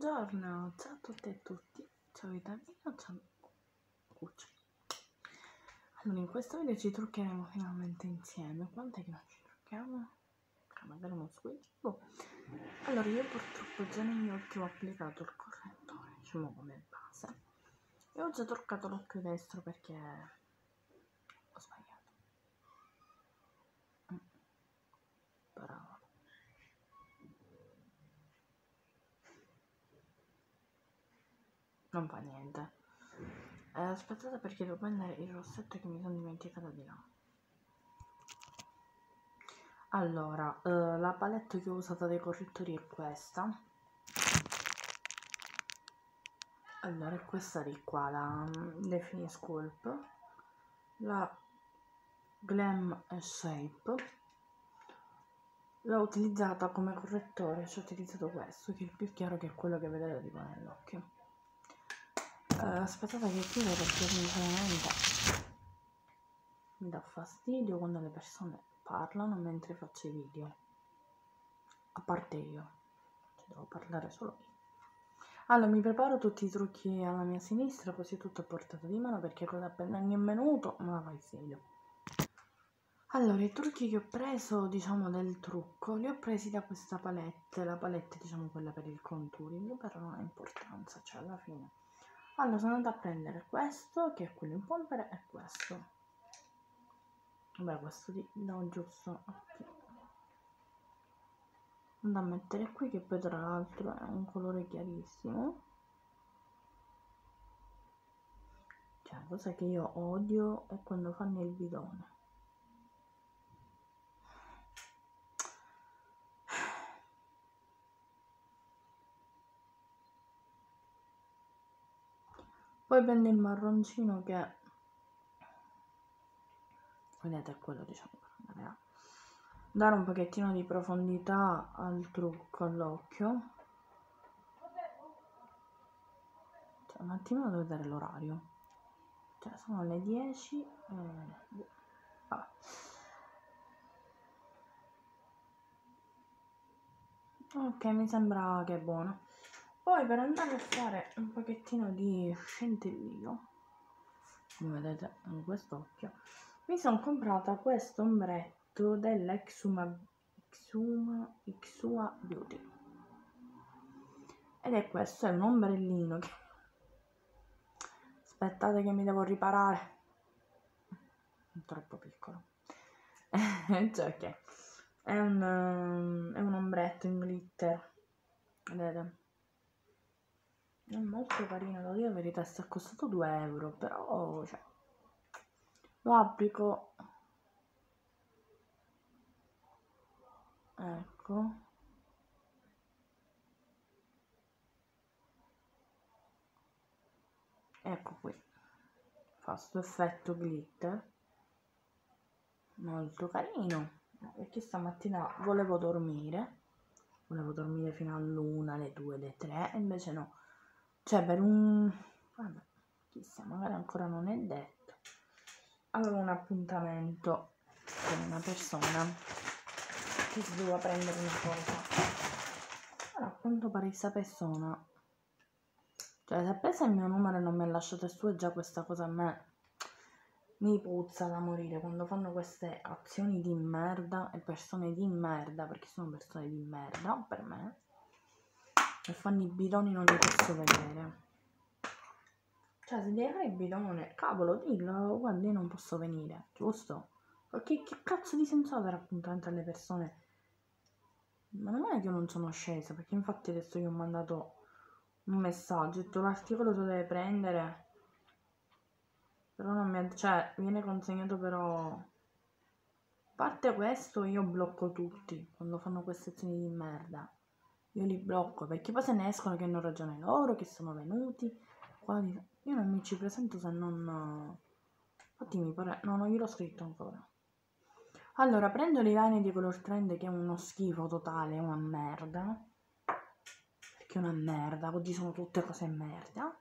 Buongiorno, ciao a tutte e tutti, ciao Vitalino, ciao Cuccia. Allora, in questo video ci truccheremo finalmente insieme. Quant'è che non ci trucchiamo? Ah, magari uno squillo. Allora, io purtroppo già negli occhi ho applicato il correttore, diciamo come base. E ho già truccato l'occhio destro perché ho sbagliato. Mm. Bravo. Non fa niente. Eh, aspettate perché devo prendere il rossetto che mi sono dimenticata di là. Allora, eh, la palette che ho usato dei correttori è questa. Allora, è questa di qua, la um, Defini Sculpt, la Glam Shape. L'ho utilizzata come correttore, ci ho utilizzato questo, che è più chiaro che quello che vedete tipo nell'occhio. Aspettate che chiudo perché sinceramente mi dà fastidio quando le persone parlano mentre faccio i video. A parte io, ci devo parlare solo io. Allora, mi preparo tutti i trucchi alla mia sinistra, così tutto a portata di mano, perché cosa appena mi è venuto me la fai serio. Allora, i trucchi che ho preso, diciamo, del trucco, li ho presi da questa palette, la palette, diciamo, quella per il contouring, però non ha importanza, cioè alla fine allora sono andata a prendere questo che è quello in polvere e questo. Vabbè questo di no giusto ok. Andrò a mettere qui che poi tra l'altro è un colore chiarissimo. Cioè cosa che io odio è quando fanno il bidone poi prendo il marroncino che vedete è quello diciamo dare un pochettino di profondità al trucco all'occhio. Cioè, un attimo devo vedere l'orario. Cioè sono le 10 e... ah. ok mi sembra che è buono poi per andare a fare un pochettino di scintillio come vedete in quest'occhio mi sono comprata questo ombretto della Xuma, Xuma, Xua Beauty. Ed è questo è un ombrellino che aspettate che mi devo riparare. È troppo piccolo. Cioè che è un, è un ombretto in glitter vedete è molto carino, devo dire la verità, sta costato 2 euro, però cioè, lo applico. Ecco. Ecco qui. Fa questo effetto glitter. Molto carino. Perché stamattina volevo dormire. Volevo dormire fino all'una, alle due, alle tre, e invece no cioè per un... vabbè, chissà, magari ancora non è detto. Avevo un appuntamento con una persona che si doveva prendere una cosa. Allora, a quanto pare questa persona... Cioè, se ha preso il mio numero e non mi ha lasciato su, e già questa cosa a me mi puzza da morire quando fanno queste azioni di merda e persone di merda, perché sono persone di merda per me e fanno i bidoni non li posso vedere. Cioè se devi fare il bidone cavolo dillo guarda io non posso venire giusto? Perché che cazzo di senso ha dare appuntamento alle persone? Ma non è che io non sono scesa perché infatti adesso io ho mandato un messaggio ho detto l'articolo lo deve prendere. Però non mi ha cioè viene consegnato però a parte questo io blocco tutti quando fanno queste azioni di merda io li blocco perché poi se ne escono che hanno ragione loro, che sono venuti. Io non mi ci presento se non... Infatti mi pare... No, non gliel'ho scritto ancora. Allora, prendo l'eyeliner di Color Trend che è uno schifo totale, una merda. Perché è una merda, oggi sono tutte cose merda.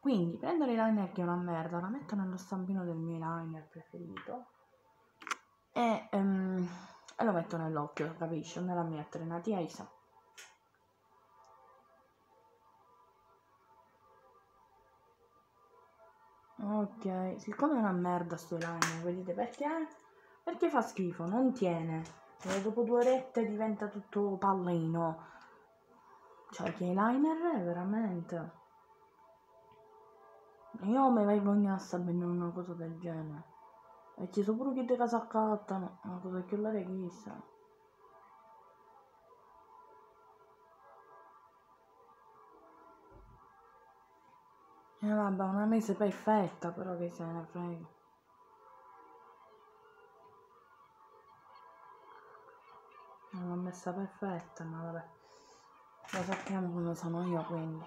Quindi prendo l'eyeliner che è una merda, la metto nello stampino del mio eyeliner preferito. E, um, e lo metto nell'occhio, capisci? Non me la mettere, una tia Isa. Ok, siccome è una merda sto liner, vedete perché? Perché fa schifo, non tiene. E dopo due orette diventa tutto pallino. Cioè, che liner è veramente... Io mi vergognasse a bene una cosa del genere. E ci sono pure chi te casa accattano, una cosa che l'area chissà. E vabbè, una mese perfetta, però che se ne frega. L'ho messa perfetta, ma vabbè. Lo sappiamo come sono io, quindi.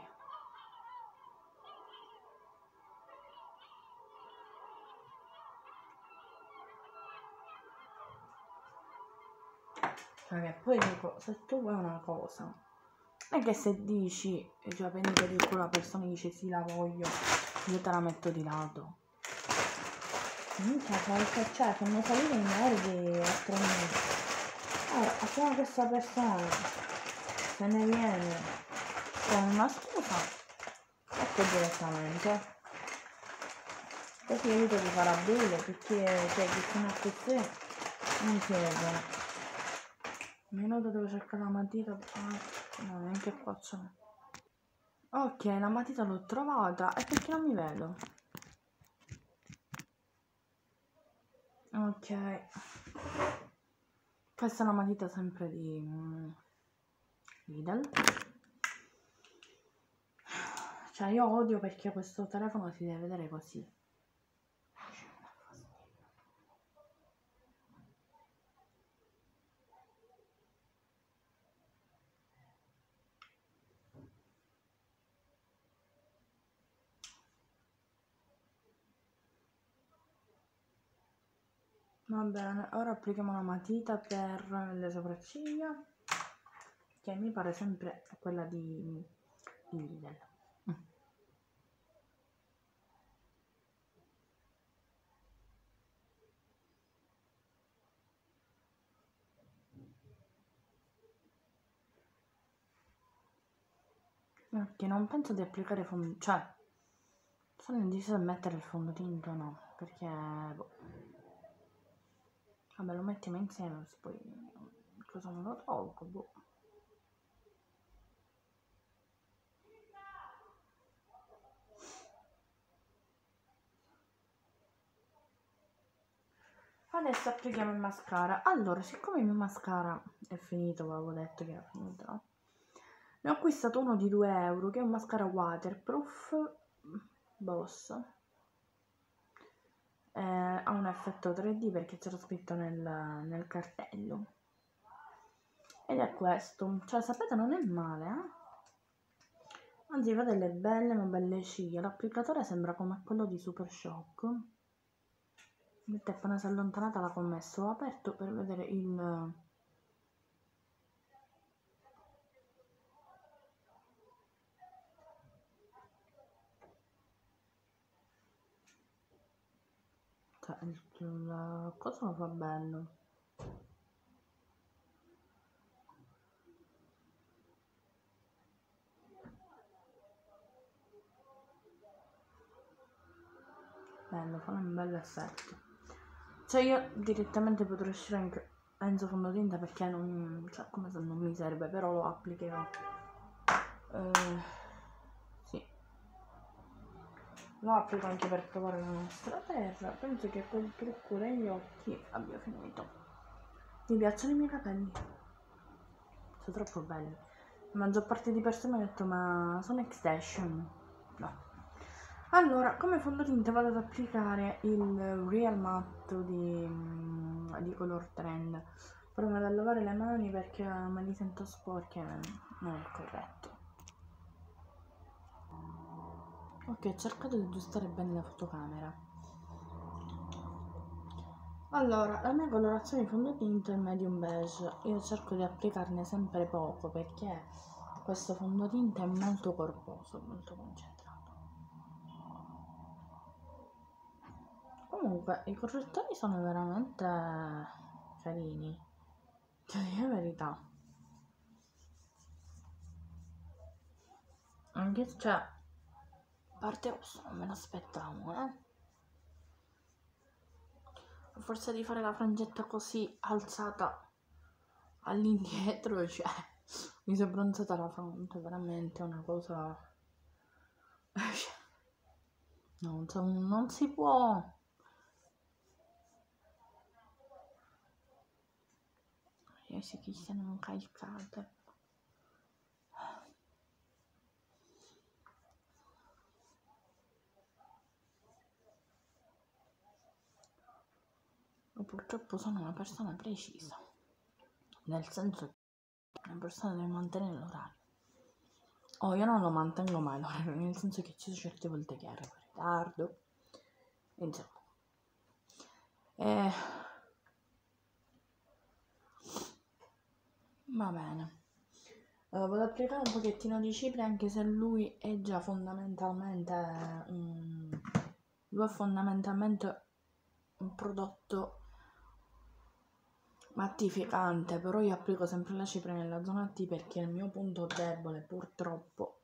Cioè, poi dico, se tu vuoi una cosa, è che se dici, cioè prendi per il culo la persona e dice sì la voglio, io te la metto di lato. Minchia, perché cioè, fanno salire i nervi a tre mesi. Allora, appena questa persona se ne viene con una scusa, ecco direttamente. Così evito di fare a bene perché cioè, chi sono a così non chiedono. Minuto devo cercare la matita. Ah, no, neanche qua c'è. Ok, la matita l'ho trovata. E perché non mi vedo? Ok. Questa è una matita sempre di mm, Lidl. Cioè, io odio perché questo telefono si deve vedere così. Va bene, ora applichiamo la matita per le sopracciglia, che mi pare sempre quella di, di Lidl. Mm. Perché non penso di applicare fondo, cioè, sono indeciso a mettere il fondotinta o no, perché, boh. Vabbè, lo mettiamo insieme, poi cosa me lo tolgo, boh. Adesso applichiamo il mascara. Allora, siccome il mio mascara è finito, avevo detto che era finito, ne ho acquistato uno di 2 euro, che è un mascara waterproof Boss eh, ha un effetto 3D perché c'era scritto nel, nel, cartello. Ed è questo. Cioè sapete non è male eh? anzi fa delle belle ma belle ciglia. L'applicatore sembra come quello di Super Shock vedete appena si è allontanata l'ha commesso. Aperto per vedere il cioè il, cosa lo fa bello. Bello fa un bel effetto. Cioè io direttamente potrei uscire anche Enzo fondotinta perché non cioè come se non mi serve però lo applicherò. Eh, lo applico anche per provare la nostra terra. Penso che col trucco degli occhi abbia finito. Mi piacciono i miei capelli. Sono troppo belli. La maggior parte di persone mi ha detto ma sono extension no. Allora come fondotinta vado ad applicare il real matte di, di color trend. Però vado a lavare le mani perché me li sento sporche non è corretto ok ho cercato di aggiustare bene la fotocamera. Allora la mia colorazione di fondotinta è medium beige. Io cerco di applicarne sempre poco perché questo fondotinta è molto corposo molto concentrato. Comunque i correttori sono veramente carini. Cioè è verità. Anche cioè parte rossa non me l'aspettavo eh. Forse di fare la frangetta così alzata all'indietro cioè mi si è bronzata la fronte veramente una cosa non, non si può. Io si che siano calcate Purtroppo sono una persona precisa, nel senso che una persona deve mantenere l'orario. Oh, io non lo mantengo mai l'orario, nel senso che ci sono certe volte che arrivo in ritardo, insomma. Eh, Va bene. Uh, vado ad applicare un pochettino di cipria anche se lui è già fondamentalmente un... lui è fondamentalmente un prodotto mattificante, però io applico sempre la cipria nella zona T perché è il mio punto debole, purtroppo.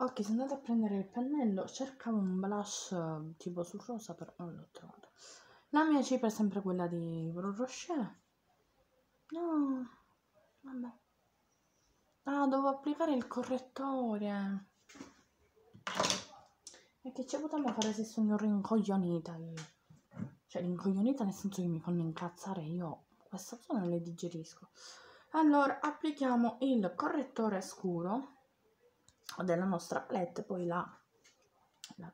Ok, sono andata a prendere il pennello, cercavo un blush tipo sul rosa, però non l'ho trovato. La mia cipria è sempre quella di Pro Rocher No, vabbè. Ah, devo applicare il correttore. E che ci potremmo fare se sono rincoglionita io? Cioè, rincoglionita nel senso che mi fanno incazzare io. Questa cosa non le digerisco. Allora, applichiamo il correttore scuro della nostra palette, poi la, la.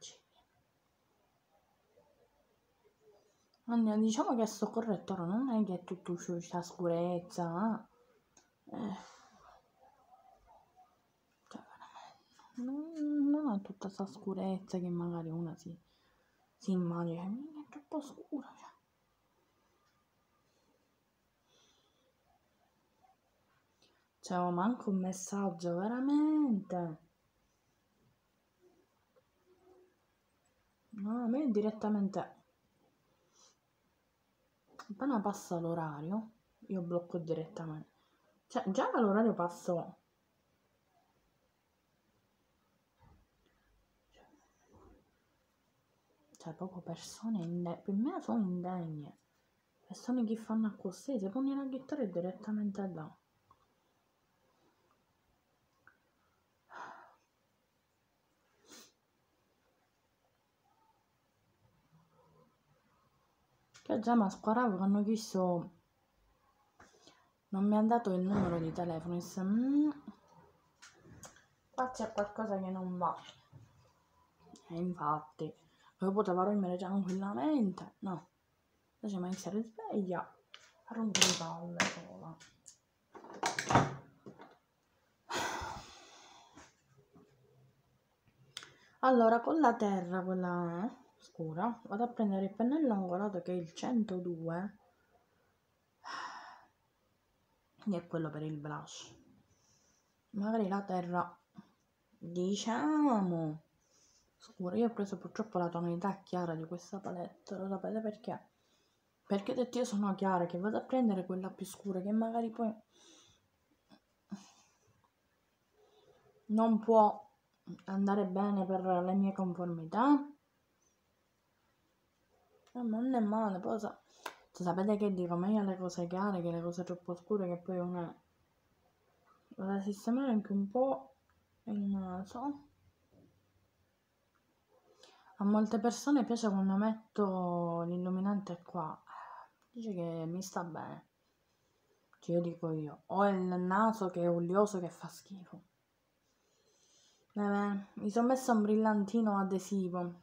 Andiamo, diciamo che questo correttore non è che è tutto uscita scurezza, eh. eh. Cioè, non, non ha tutta questa scurezza che magari una si, si immagina, è troppo scura. Cioè. Cioè, manco un messaggio, veramente. No, a me direttamente appena passa l'orario io blocco direttamente cioè già dall'orario passo cioè proprio persone indegne per me sono indegne. Persone che fanno così se poni la chitarra direttamente là. Che già mi squaravo che hanno chiesto non mi ha dato il numero di telefono disse, mm, qua c'è qualcosa che non va. E infatti lo poteva rompere tranquillamente. No. Invece mi si risveglia a rompere le palle sola. Allora con la terra quella eh? scura vado a prendere il pennello angolato che è il 102 che è quello per il blush. Magari la terra diciamo scura io ho preso purtroppo la tonalità chiara di questa palette lo sapete perché perché ho detto io sono chiara che vado a prendere quella più scura che magari poi non può andare bene per le mie conformità eh, ma non è male, poi sa... Cioè, sapete che dico, meglio le cose chiare che le cose troppo scure che poi una... Vado a sistemare anche un po' il naso. A molte persone piace quando metto l'illuminante qua. Dice che mi sta bene. Cioè io dico io. Ho il naso che è olioso che fa schifo. Beh, mi sono messo un brillantino adesivo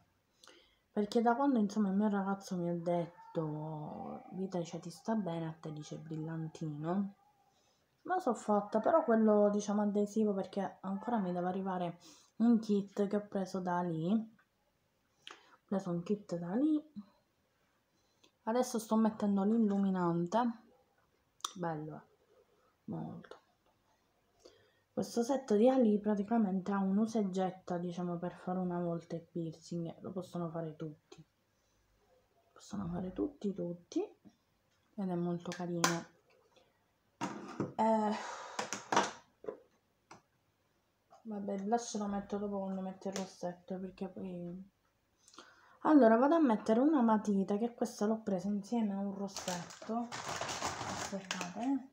perché da quando insomma il mio ragazzo mi ha detto Vita cioè, ti sta bene a te dice brillantino ma so fatta però quello diciamo adesivo perché ancora mi deve arrivare un kit che ho preso da lì preso un kit da lì adesso sto mettendo l'illuminante bello eh. molto questo set di ali praticamente ha un diciamo, per fare una volta il piercing. Lo possono fare tutti. Possono fare tutti, tutti. Ed è molto carino. Eh... Vabbè, blush lo metto dopo quando metto il rossetto, perché poi... allora vado a mettere una matita che questa l'ho presa insieme a un rossetto. Aspettate eh.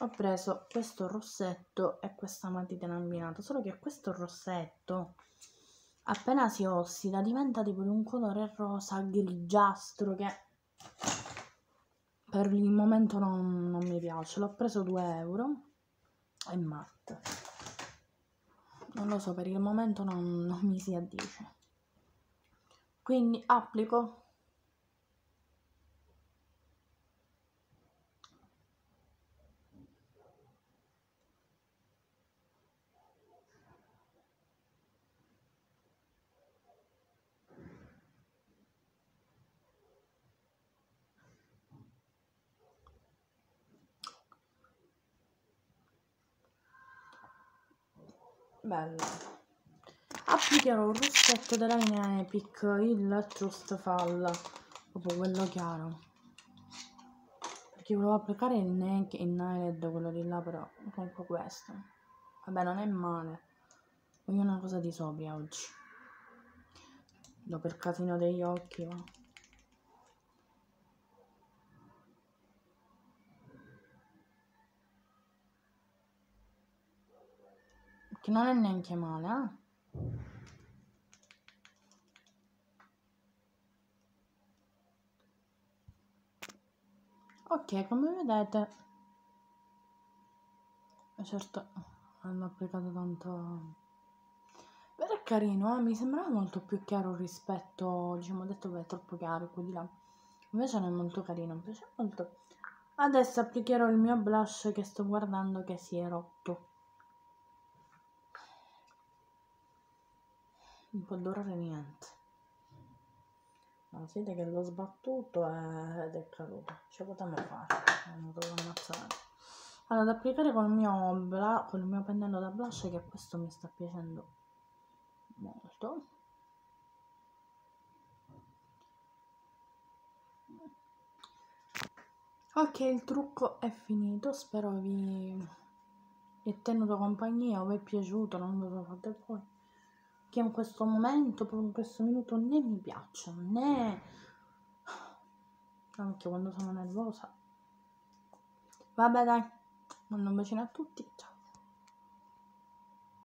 ho preso questo rossetto e questa matita in abbinato solo che questo rossetto appena si ossida diventa tipo di un colore rosa grigiastro che per il momento non, non mi piace. L'ho preso 2 euro è matte. Non lo so per il momento non, non mi si addice quindi applico. Bello applicherò un rossetto della linea Epic il Trust Fall proprio quello chiaro. Perché volevo applicare il neck il nailed quello di là però comunque questo. Vabbè non è male. Voglio una cosa di sobria oggi. Dopo il casino degli occhi va che non è neanche male eh? Ok come vedete certo hanno applicato tanto. Però è carino eh? mi sembrava molto più chiaro rispetto diciamo ho detto che è troppo chiaro quelli là. Invece non è molto carino mi piace molto. Adesso applicherò il mio blush che sto guardando che si è rotto non può durare niente. Ma si vede che l'ho sbattuto ed è caduto. Ce potremmo fare? Non devo ammazzare. Allora ad applicare col mio, bla, col mio pennello da blush che questo mi sta piacendo molto. Ok il trucco è finito. Spero vi è tenuto compagnia o vi è piaciuto non lo so fate voi che in questo momento, proprio in questo minuto, né mi piacciono, né... Anche quando sono nervosa. Vabbè dai, mando un bacino a tutti, ciao.